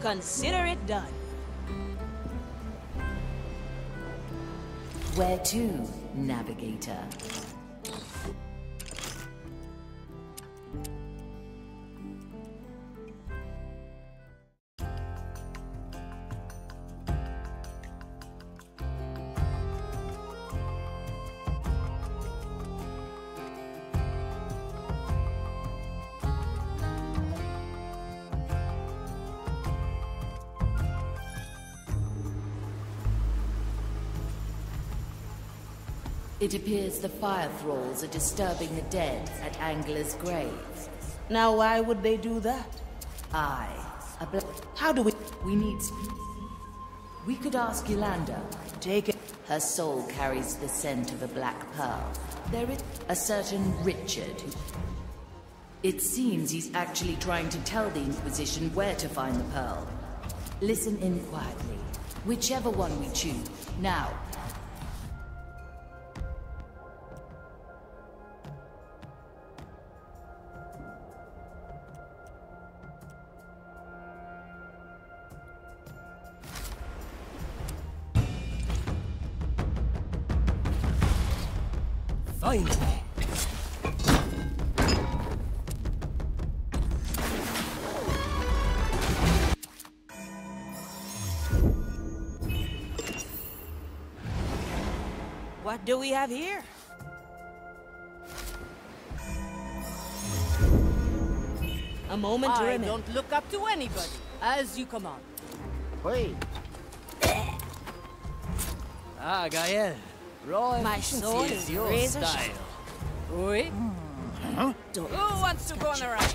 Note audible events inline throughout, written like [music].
Consider it done. Where to, navigator? It appears the fire thralls are disturbing the dead at Angler's grave. Now why would they do that? I, a black... How do we... We need... We could ask Yolanda. Take it. Her soul carries the scent of a black pearl. There is a certain Richard who... It seems he's actually trying to tell the Inquisition where to find the pearl. Listen in quietly. Whichever one we choose. Now, Finally. What do we have here? A moment to I remember. don't look up to anybody, as you command. Wait, Ah, Gael. Raw My efficiency sword is is your razor style. sharp. Oui? Hmm. Don't Who wants to go on a ride?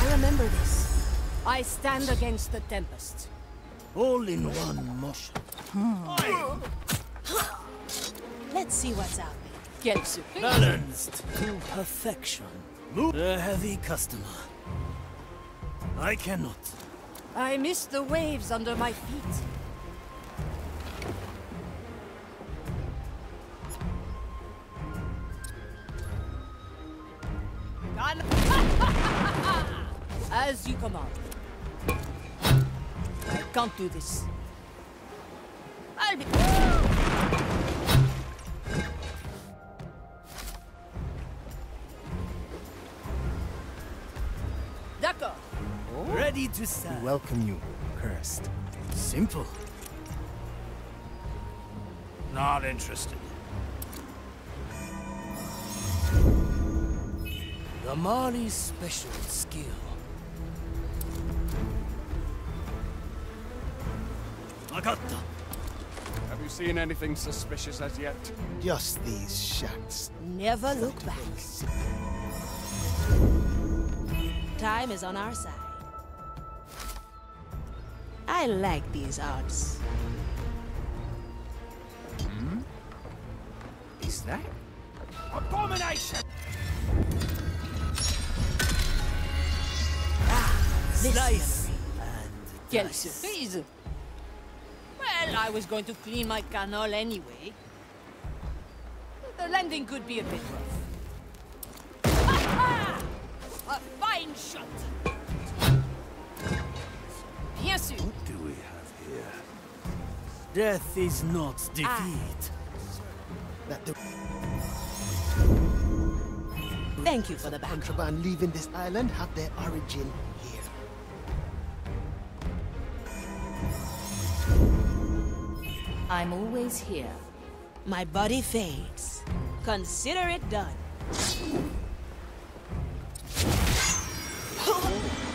I remember this. I stand against the Tempest. All in one motion. Hmm. Let's see what's out there. Quelle surprise! Balanced to perfection. A heavy customer. I cannot. I miss the waves under my feet. [laughs] As you command. I can't do this. Ready to serve. welcome you, cursed. Simple. Not interested. The Marley's special skill. Agatta. Have you seen anything suspicious as yet? just these shacks. Never look back. Time is on our side. I like these odds. Hmm? Is that? Abomination! Ah, this Slice memory. and Quelle surprise! Well, I was going to clean my canal anyway. The landing could be a bit rough. Ha ha! A fine shot! Bien sûr! Death is not ah. defeat. That the Thank you for the backup. contraband leaving this island have their origin here. I'm always here. My body fades. Consider it done. [laughs]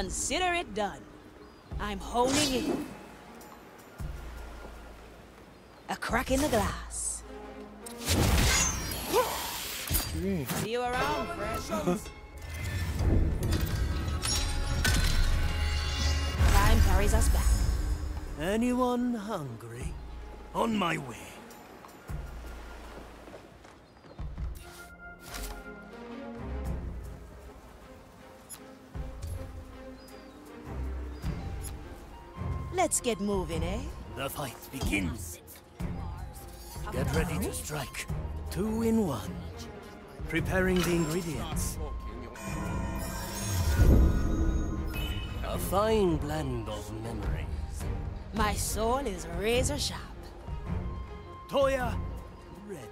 Consider it done. I'm honing in. A crack in the glass. See you around, friend. [laughs] Time carries us back. Anyone hungry? On my way. Let's get moving, eh? The fight begins. Get ready to strike. Two in one. Preparing the ingredients. A fine blend of memories. My soul is razor sharp. Toya, ready.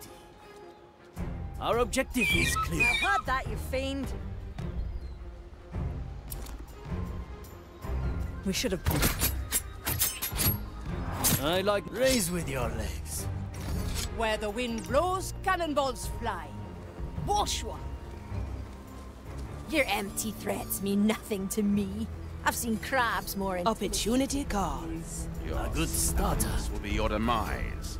Our objective is clear. Heard that, you fiend. We should have. I like raise with your legs. Where the wind blows, cannonballs fly. Bourgeois. Your empty threats mean nothing to me. I've seen crabs more in Opportunity calls. A good starter. This will be your demise.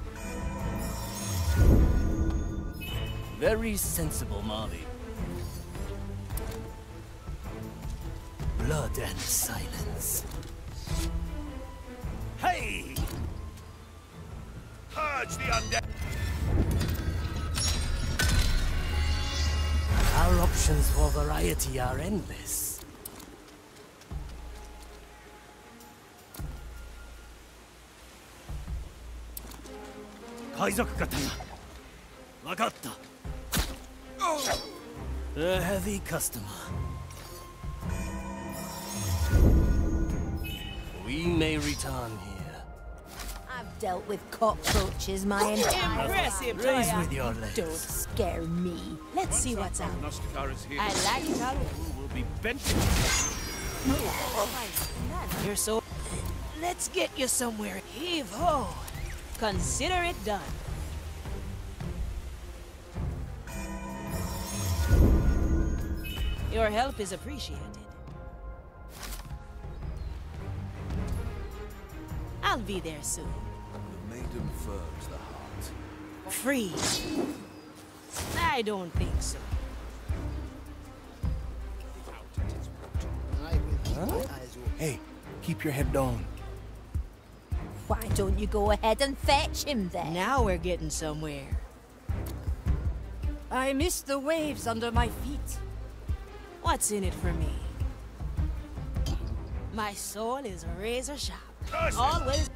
Very sensible, Marley. Blood and silence. Hey! Purge the undead. Our options for variety are endless. Wakatta. A heavy customer. We may return dealt with cockroaches my entire Impressive, Raise with your legs. Don't scare me. Let's see what's out. Nostikar is here. I like it already. Who will be bent. You're so... Let's get you somewhere. Heave ho. Consider it done. Your help is appreciated. I'll be there soon. The maiden firms the heart. Free. I don't think so. I will keep my eyes open. Hey, keep your head down. Why don't you go ahead and fetch him then? Now we're getting somewhere. I miss the waves under my feet. What's in it for me? My soul is razor sharp. Always.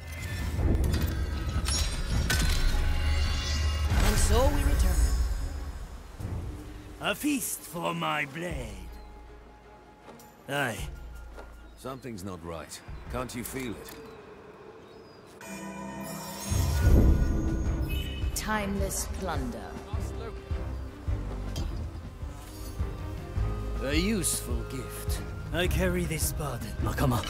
So we return. A feast for my blade. Aye. Something's not right. Can't you feel it? Timeless plunder. A useful gift. I carry this burden. Nakama.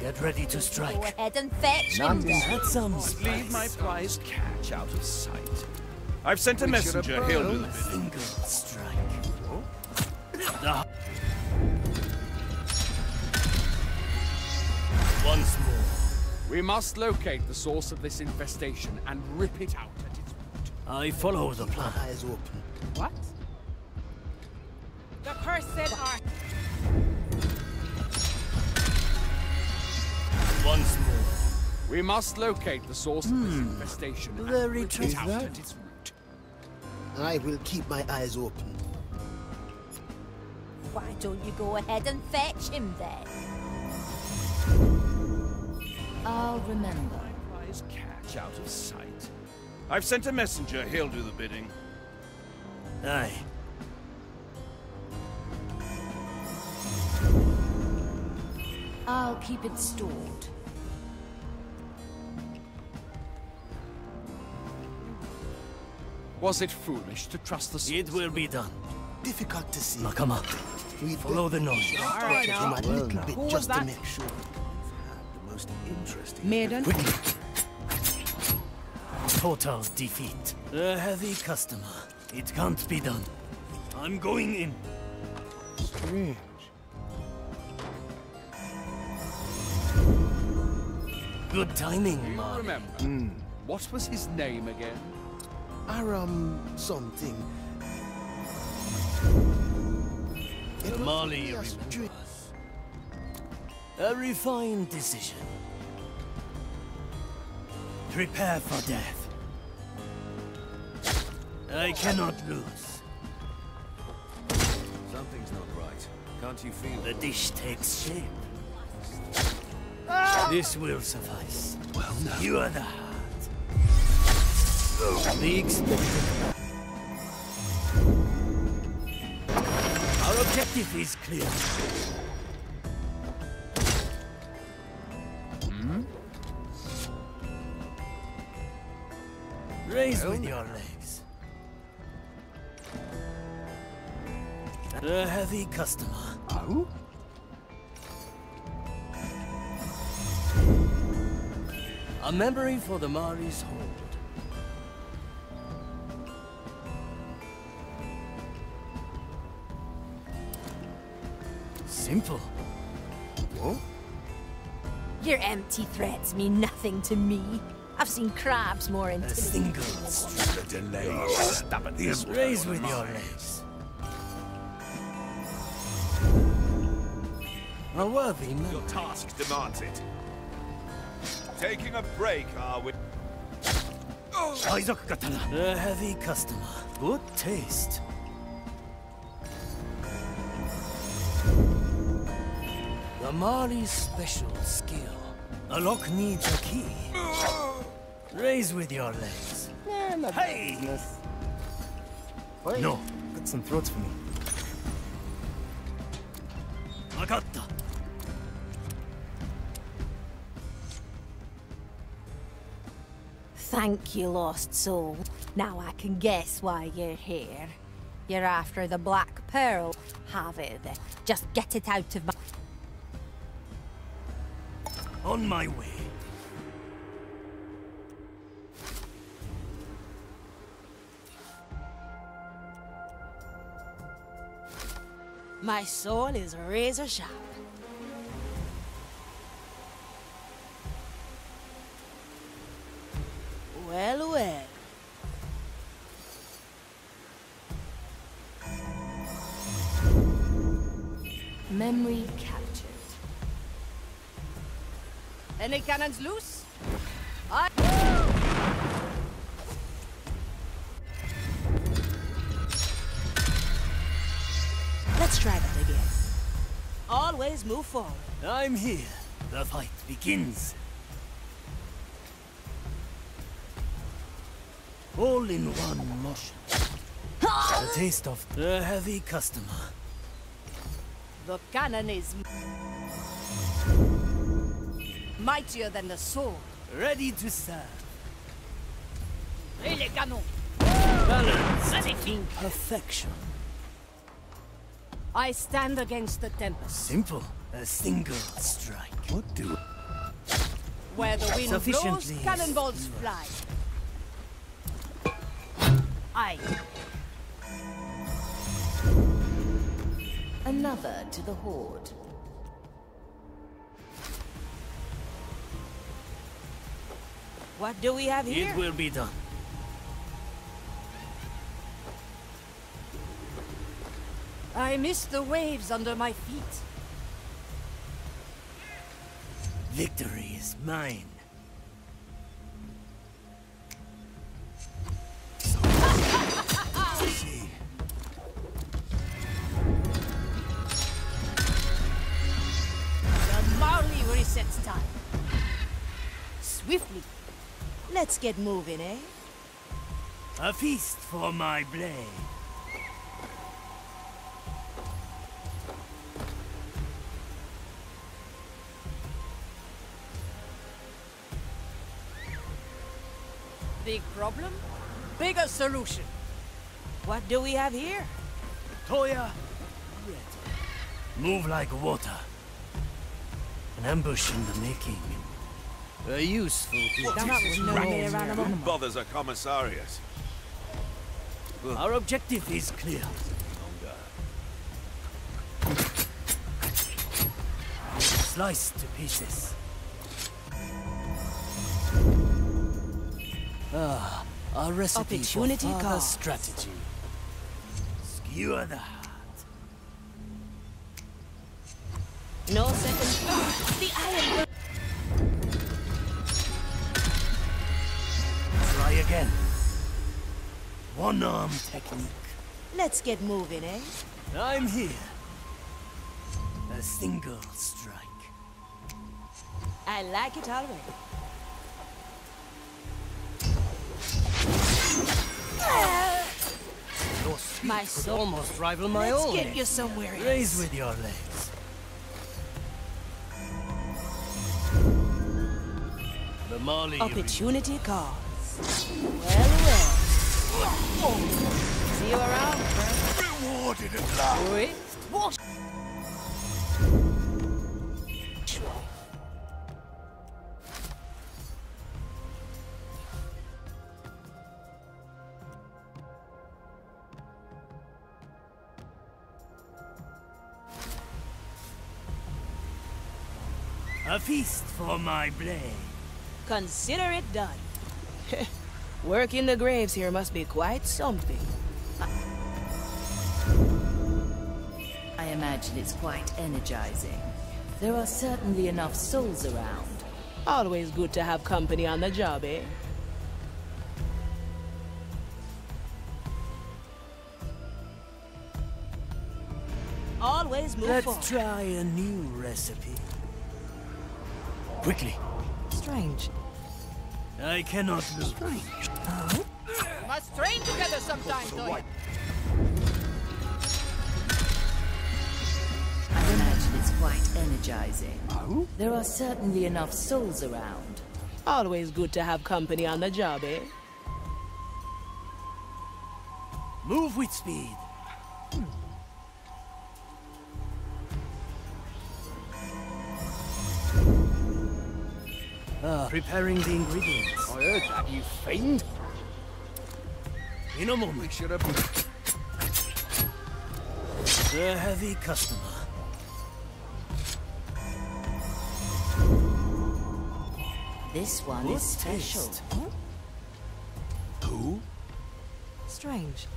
Get ready to Go strike. ahead and fetch him Not then. had some Leave my spice. prized catch out of sight. I've sent a We messenger. He'll do burned the bidding. Strike. The- Once more. We must locate the source of this infestation and rip it out at its root. I follow the plan. eyes open. What? The cursed are. Once more. We must locate the source of this hmm. infestation and rip true. it out at its root. I will keep my eyes open. Why don't you go ahead and fetch him then? I'll remember. Prized catch out of sight. I've sent a messenger. He'll do the bidding. Aye. I'll keep it stored. Was it foolish to trust the source? It will be done. Difficult to see. Nakama. We Follow the noise. Alright, him a little bit Who just to that? make sure. The most interesting. Maiden? Total defeat. A heavy customer. It can't be done. I'm going in. Strange. Good timing, Do you Marley. remember? Hmm. What was his name again? Aram something. It was Marley a remembers. A refined decision. Prepare for death. I cannot lose. Something's not right. Can't you feel The dish takes shape. Ah! This will suffice. Well now. You are the heart. The expected. Our objective is clear. Hmm? Raise with your legs. A heavy customer. Oh? A memory for the Marley's hold. Simple. What? Your empty threats mean nothing to me. I've seen crabs more A single stroke. of delay. Oh, Stop this. Raise with your legs. A worthy man. Your task demands it. Taking a break, ah, are we? A heavy customer. Good taste. The Marley's special skill. A lock needs a key. Raise with your legs. Nah, not Hey! business. Oi, No. Got some throats for me. Agatta. Thank you, lost soul. Now I can guess why you're here. You're after the Black Pearl. Have it then. Just get it out of my... On my way. My soul is razor sharp. Well, well. Any cannons loose? I... Let's try that again. Always move forward. I'm here. The fight begins. All in one motion. the ah! taste of the heavy customer. The cannon is... mightier than the sword. Ready to serve. Et les canons! Balance. Magnifique! Perfection. I stand against the tempest. Simple. A single strike. What do? Where the wind blows, cannonballs fly. I... Another to the Horde. What do we have here? It will be done. I miss the waves under my feet. Victory is mine. Get moving, eh? A feast for my blade. Big problem? Bigger solution. What do we have here? Toya. Move like water. An ambush in the making. A useful piece. Who bothers a commissariat? Our objective is clear. Sliced to pieces. Ah, a recipe Opportunity for further cost. strategy. Skewer the heart. No second thought. The iron again. One arm technique. Let's get moving, eh? I'm here. A single strike. I like it already. Your speed My soul. almost rival my Let's own. get you somewhere else. Raise with your legs. The Marley Opportunity calls. Well, well. See you around, friend. Rewarded at last. Wait. What? A feast for my blade. Consider it done. [laughs] Work in the graves here must be quite something. I imagine it's quite energizing. There are certainly enough souls around. Always good to have company on the job, eh? Always move Let's forward. try a new recipe. Quickly. Strange. I cannot lose. We must train together sometime, Toy. I imagine it's quite energizing. There are certainly enough souls around. Always good to have company on the job, eh? Move with speed. Preparing the ingredients. I heard that, you fiend. In a moment. We should have... A heavy customer. This one Good is special. taste. Hmm? Who? Strange.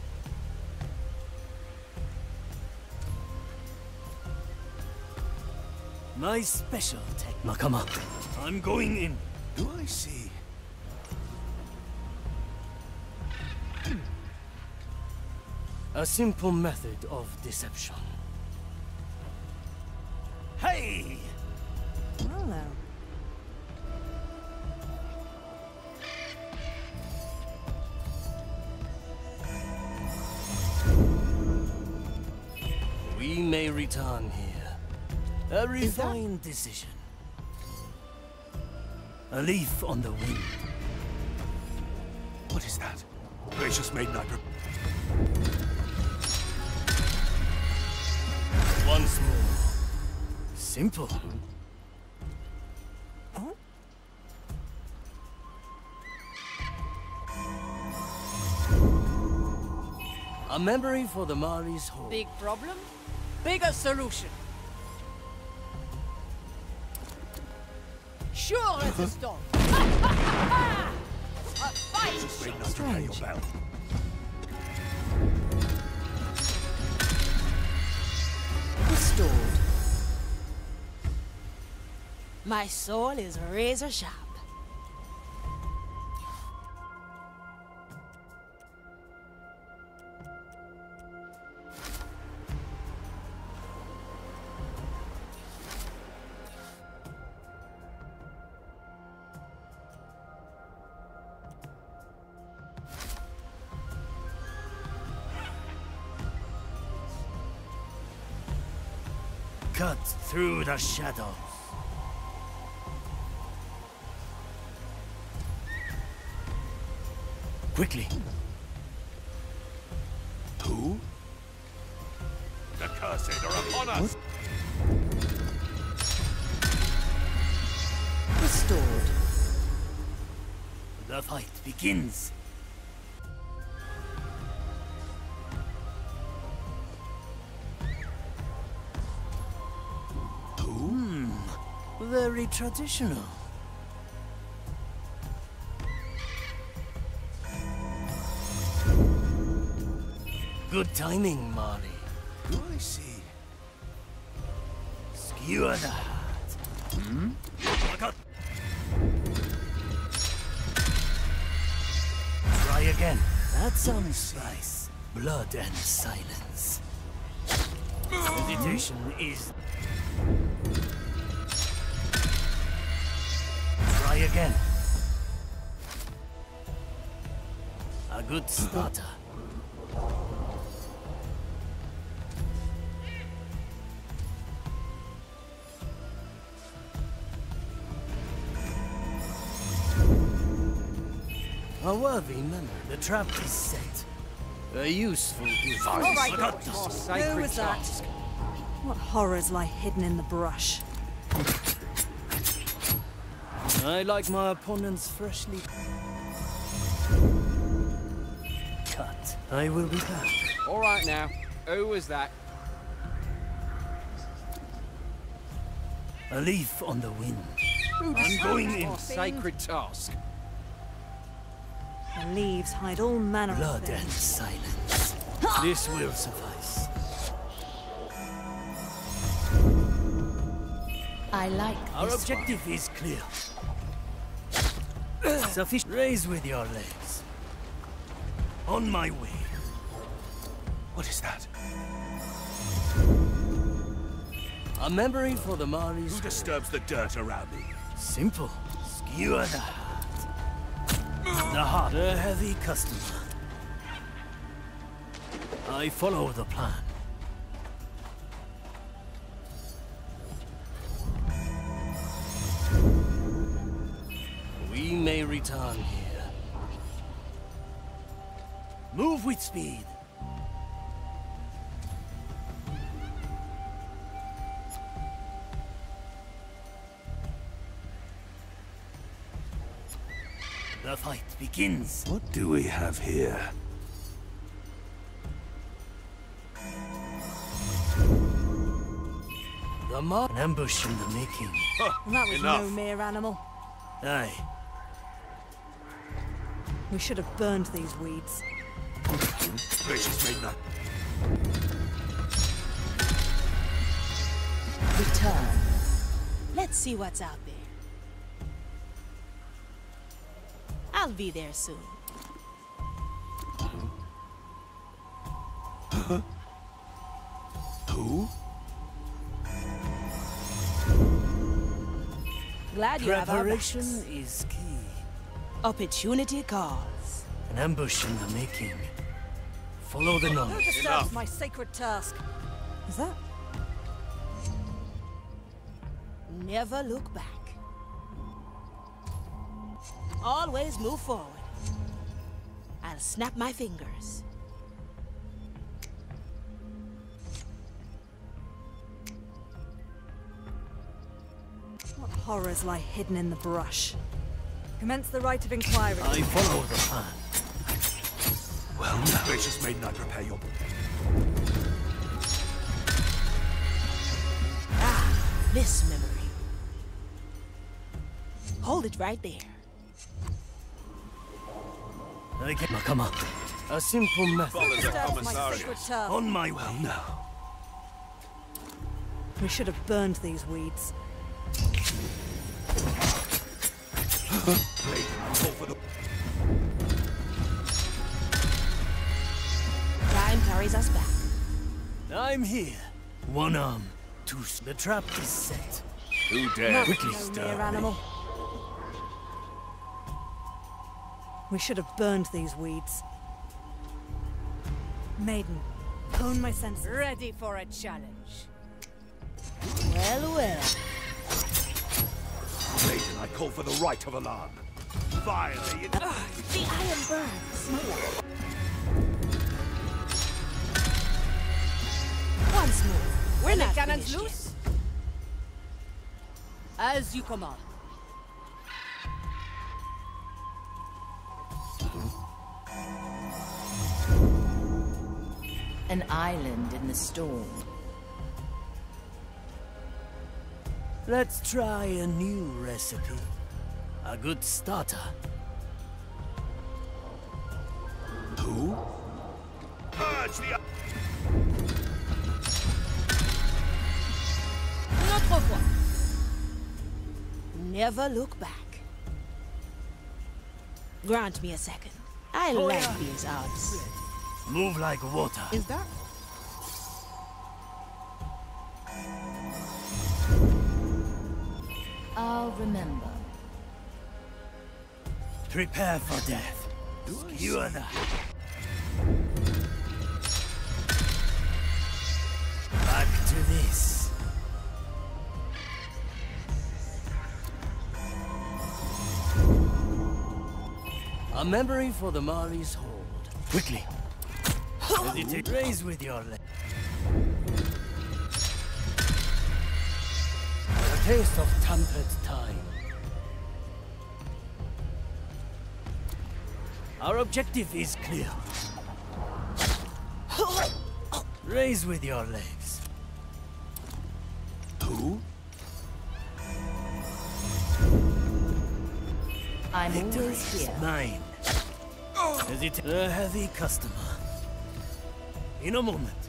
My special tech. Nakama. I'm going in. Do I see? A simple method of deception. Hey! Hello. We may return here. A refined decision. A leaf on the wind. What is that? Gracious maiden, I... Once more. Simple. A memory for the Marley's home. Big problem? Bigger solution. Sure as a [laughs] fight! Maiden, I prepare your bell. Restored. My soul is razor sharp. Through the shadows. Quickly. Who? The cursed are upon us! Restored. The fight begins. Very traditional. Good timing, Marley. Do I see? Skewer the heart. Hmm? Try again. That sounds nice. Blood and silence. Meditation is... again. A good starter. A worthy manner. The trap is set. A useful device. All right, this. sacred was that? What horrors lie hidden in the brush? I like my opponents freshly cut. I will be back. All right now. Who was that? A leaf on the wind. I'm going in. Sacred task. The leaves hide all manner Blood of Blood and silence. This will suffice. I like Our this objective is clear. Sufficient. Raise with your legs. On my way. What is that? A memory for the Who disturbs the dirt around me? Simple. Skewer the heart. The heart. A heavy customer. I follow the plan. We may return here. Move with speed. The fight begins. What do we have here? The mar- An ambush in the making. And that was Enough. no mere animal. Aye. We should have burned these weeds. Gracious maiden. return. Let's see what's out there. I'll be there soon. Who? Glad you have our Preparation backs. is key. Opportunity calls. An ambush in the making. Follow the knowledge. Who disturbs my sacred task? Is that? Never look back. Always move forward. I'll snap my fingers. What horrors lie hidden in the brush? Commence the right of inquiry. I follow the plan. Well, now. Gracious maiden, I prepare your... Ah, This memory. Hold it right there. I get come on. A simple method. Follow the Disturbs my commissariat. On my way. Now. We should have burned these weeds. Time carries us back. I'm here. One arm, two. The trap is set. Who dare? Quickly stir mere animal. We should have burned these weeds. Maiden, hone my senses. Ready for a challenge. Well, well. Maiden, I call for the right of alarm. Vilely, The iron burns. Once more. We're not Cannons finished yet. loose? As you command. An island in the storm. Let's try a new recipe. A good starter. Who? Purge the... Notre fois. Never look back. Grant me a second. I Oh, like yeah. these odds. Move like water. Is that? I'll remember. Prepare for death. You are the... Back to this. A memory for the Marley's hold. Quickly. Hesitate. Raise with your leg. Taste of tempered time. Our objective is clear. Raise with your legs. Who? I'm Victory always is here. mine. Hesitate. A heavy customer. In a moment.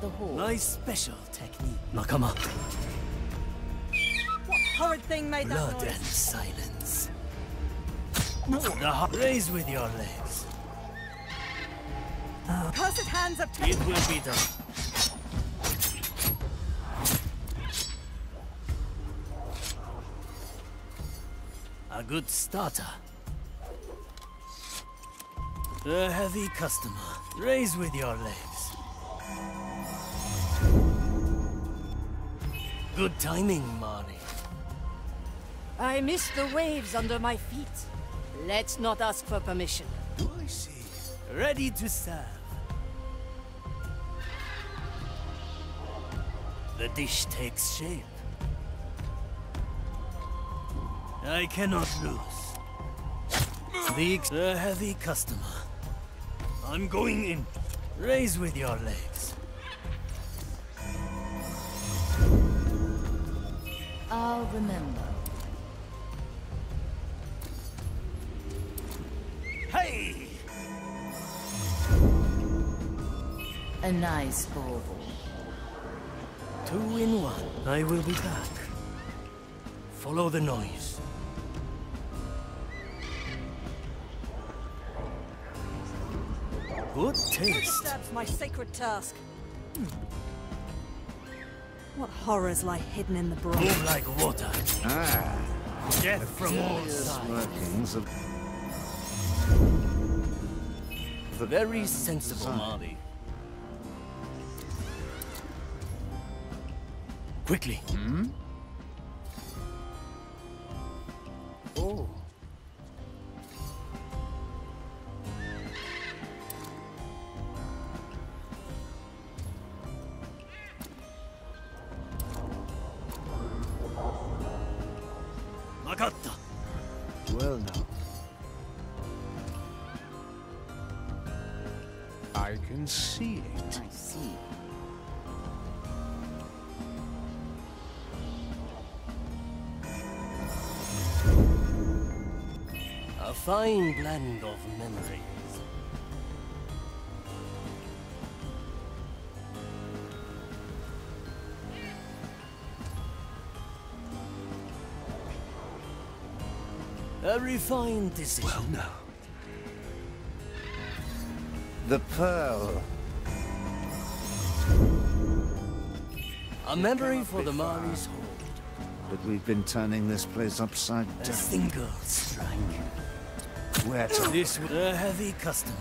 The hall. My special technique. Nakama. What horrid thing made that Blood and silence. The. Raise with your legs. Uh, cursed hands have It will be done. A good starter. A heavy customer. Raise with your legs. Good timing, Marley. I miss the waves under my feet. Let's not ask for permission. I see. Ready to serve. The dish takes shape. I cannot lose. The a heavy customer. I'm going in. Raise with your legs. Remember. Hey! A nice bauble. Two in one. I will be back. Follow the noise. Good taste. Disturbs my sacred task. Hmm. What horrors lie hidden in the brush? Move like water. Ah, Death from all curious sides. of the Very sensible, Marley. Quickly. Hmm? Oh. Fine blend of memories. A refined decision. Well, no. The pearl. A memory for the Marley's hold. But we've been turning this place upside down. A single strike. Where to? This a heavy customer.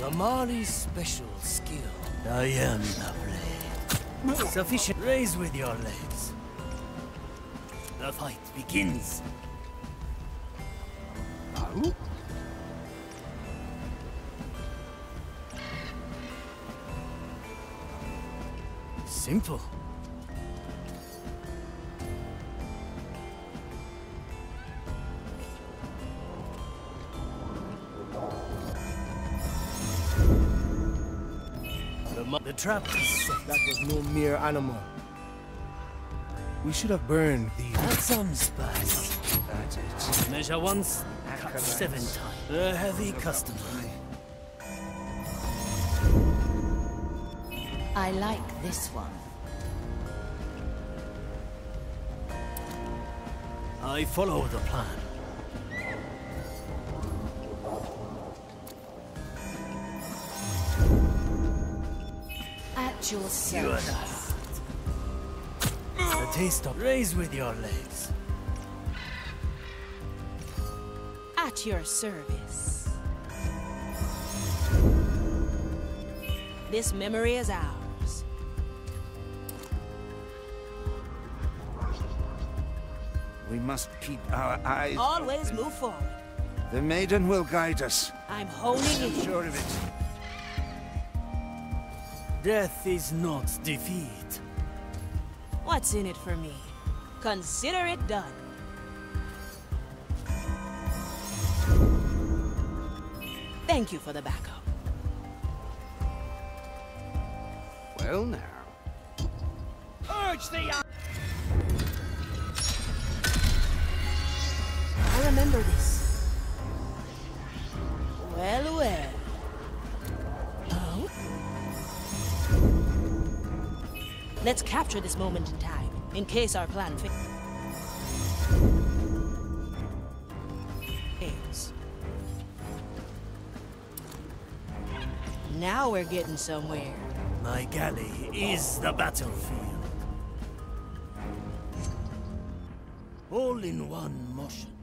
The Marley's special skill. I am the blade. Sufficient. Raise with your legs. The fight begins. Oh? Simple. Trap is set. That was no mere animal. We should have burned the... Add some spice. That's it. Measure once, cut seven times. A heavy customer. I like this one. I follow the plan. At your You are service. The taste of raise with your legs. At your service. This memory is ours. We must keep our eyes Always open. move forward. The maiden will guide us. I'm holding I'm sure of it. Death is not defeat. What's in it for me? Consider it done. Thank you for the backup. Well now. Urge the I remember this. Let's capture this moment in time, in case our plan fails. Now we're getting somewhere. My galley is the battlefield. All in one motion.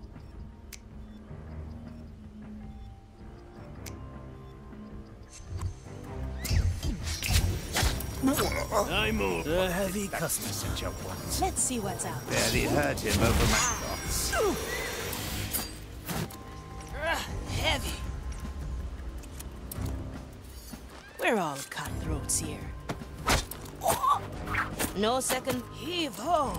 Move. A heavy customer. Messenger once. Let's see what's out. Barely heard him over my ah. thoughts. Ugh, heavy. We're all cutthroats here. No second heave ho.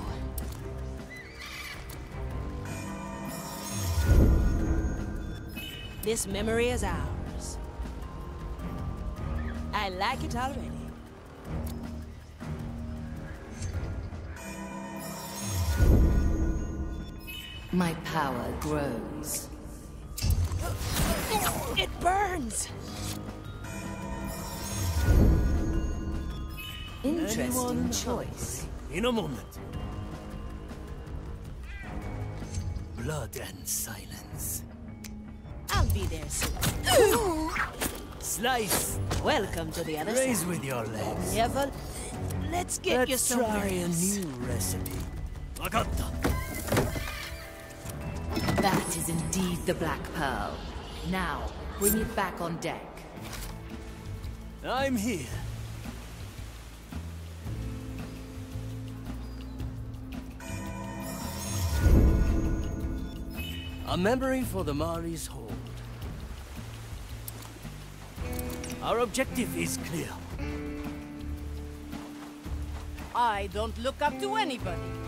This memory is ours. I like it already. My power grows. It burns! Interesting choice. In a moment. Blood and silence. I'll be there soon. Slice. Welcome to the other Raise side. with your legs. Never. Let's get you Let's try a new recipe. Vagatta. That is indeed the Black Pearl. Now, bring it back on deck. I'm here. A memory for the Marley's Hold. Our objective is clear. I don't look up to anybody.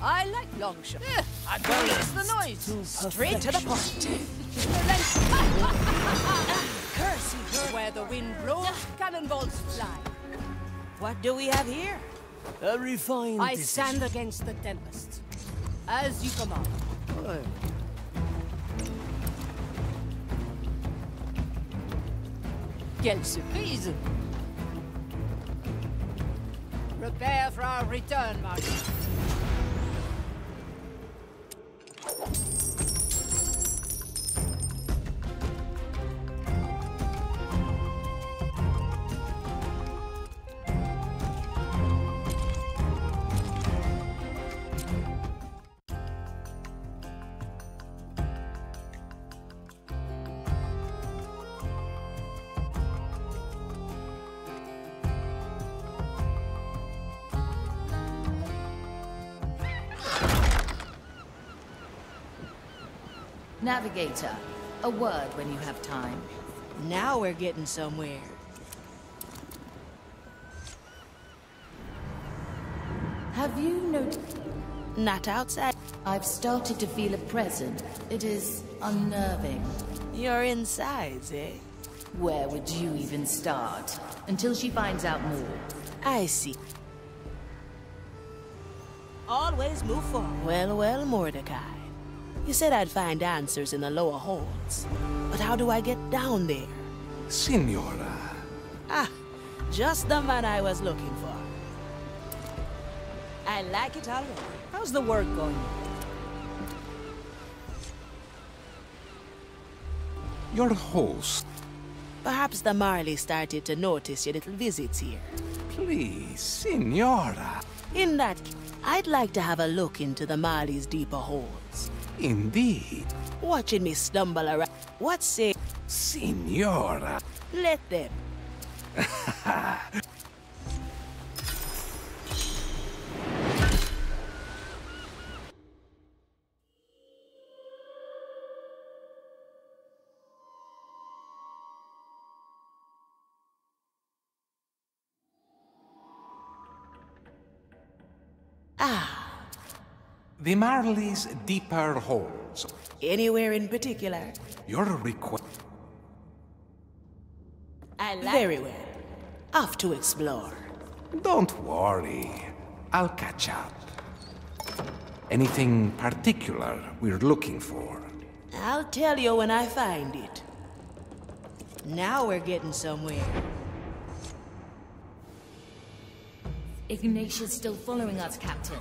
I like long shots. Eh, I don't miss the noise. Straight to the point. [laughs] Curse you. Where the wind blows, cannonballs fly. What do we have here? A refined I decision. stand against the tempest. As you command. Quelle surprise! Prepare for our return, Marty. Navigator, a word when you have time. Now we're getting somewhere. Have you noticed? Not outside. I've started to feel a presence. It is unnerving. Your insides, eh? Where would you even start? Until she finds out more. I see. Always move forward. Well, well, Mordecai. You said I'd find answers in the lower holds. But how do I get down there? Signora. Ah, just the man I was looking for. I like it already. How's the work going? Your host. Perhaps the Marley started to notice your little visits here. Please, Signora. In that, I'd like to have a look into the Marley's deeper holds. Indeed. Watching me stumble around. What say? Signora. Let them. [laughs] The Marley's deeper holes. anywhere in particular? Your request. I like Very well. Off to explore. Don't worry. I'll catch up. Anything particular we're looking for? I'll tell you when I find it. Now we're getting somewhere. Ignatius still following us, Captain.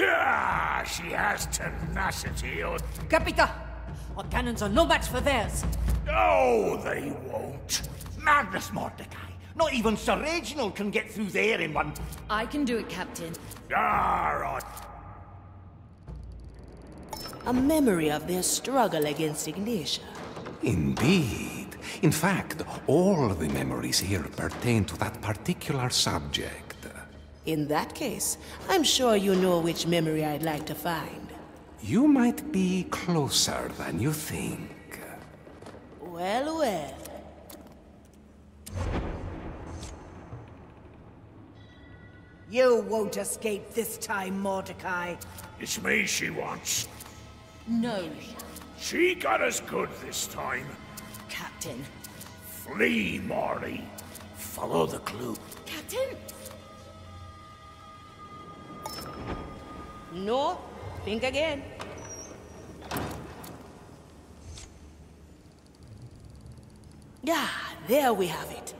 Ah, she has tenacity. Oh, Capita! Our cannons are no match for theirs. no, they won't. Magnus Mordecai. Not even Sir Reginald can get through there in one. I can do it, Captain. Ah, right. A memory of their struggle against Ignatia. Indeed. In fact, all the memories here pertain to that particular subject. In that case, I'm sure you know which memory I'd like to find. You might be closer than you think. Well, well. You won't escape this time, Mordecai. It's me she wants. No, She got us good this time. Captain. Flee, Marley. Follow the clue. Captain? No, think again. Yeah, there we have it.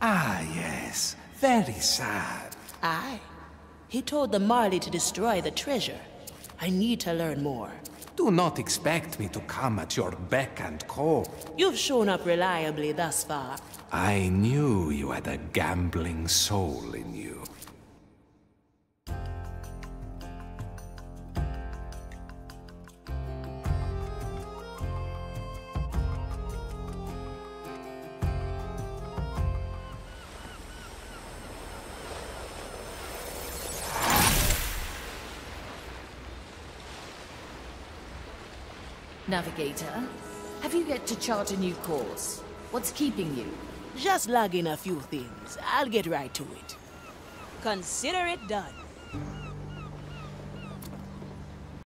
Ah, yes. Very sad. Aye. He told the Marley to destroy the treasure. I need to learn more. Do not expect me to come at your beck and call. You've shown up reliably thus far. I knew you had a gambling soul in you. Navigator, have you yet to chart a new course? What's keeping you? Just log in a few things. I'll get right to it. Consider it done.